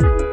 Bye.